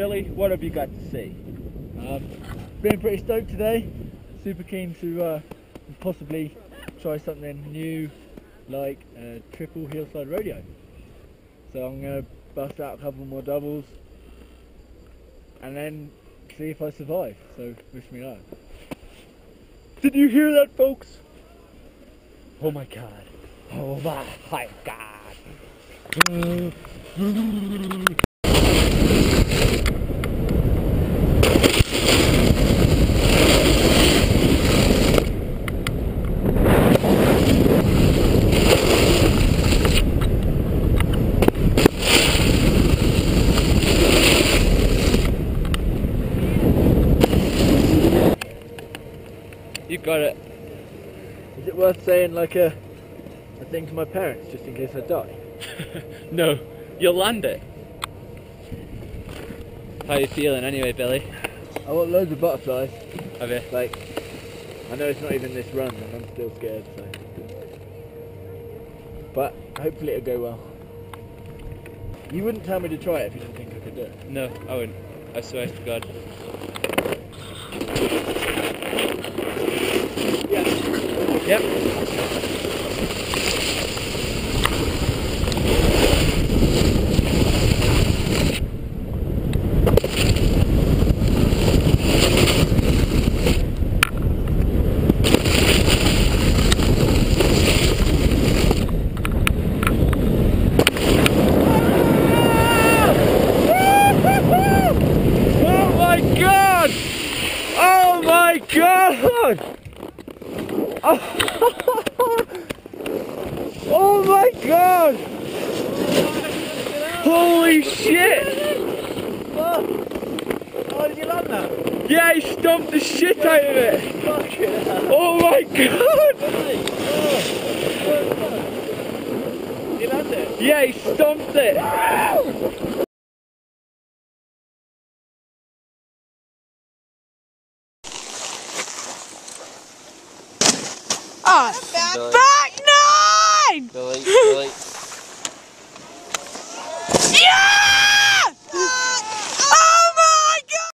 Billy, what have you got to see? Um, been pretty stoked today. Super keen to uh, possibly try something new, like a triple hillside rodeo. So I'm gonna bust out a couple more doubles, and then see if I survive. So wish me luck. Did you hear that, folks? Oh my god. Oh my god. You got it. Is it worth saying like a, a thing to my parents just in case I die? No, you'll land it. How you feeling anyway, Billy? I want loads of butterflies. Have you? Like, I know it's not even this run and I'm still scared, so. But hopefully it'll go well. You wouldn't tell me to try it if you didn't think I could do it. No, I wouldn't. I swear to God. Yep. Oh my god! Oh my god! Oh, my god! Holy shit! Oh, did you land that? Yeah, he stomped the shit out of it! Oh my god! You landed it? Yeah, he stomped it! God! Back, back nine! Yeah!